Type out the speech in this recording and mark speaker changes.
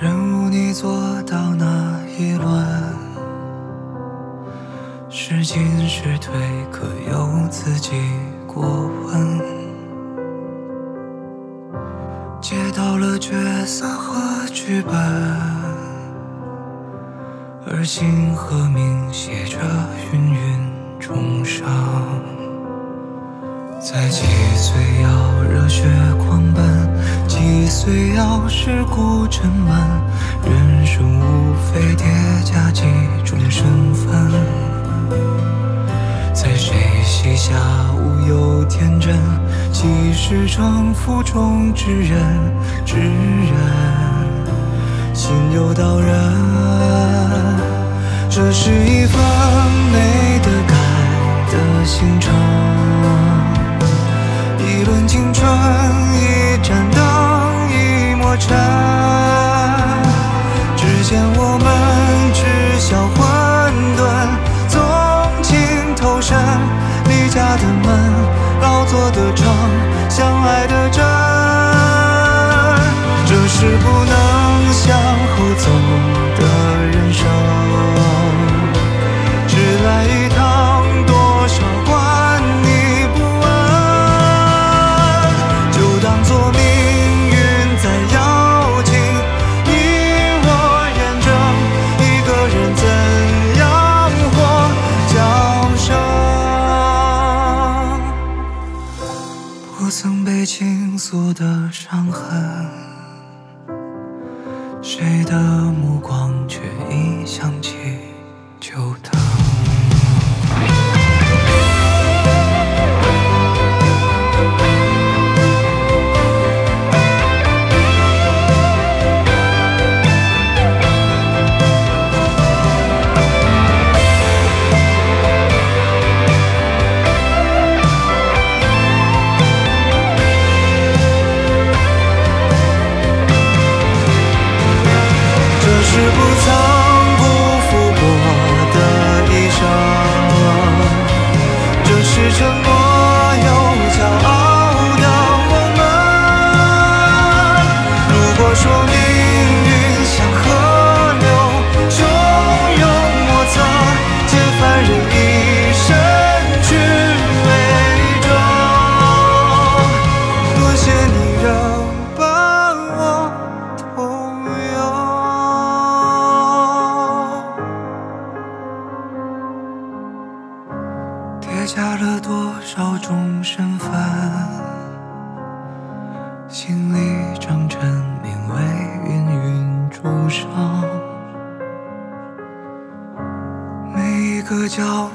Speaker 1: 任务你做到哪一轮，是进是退，可由自己过问。接到了角色和剧本，而星和命写着芸芸众生。在几岁要热血狂奔，几岁要世故沉闷，人生无非叠加几种身份。在谁膝下无忧天真，几时成负重之人？之人心有道人，这是一份不曾被倾诉的伤痕，谁的目光沉默下了多少种身份？心里长成名为芸芸众生。每一个角